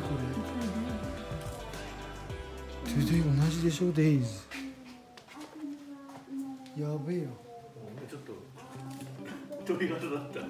これ。Today 同じでしょデイズ。やべえよ。ちょっと鳥びだった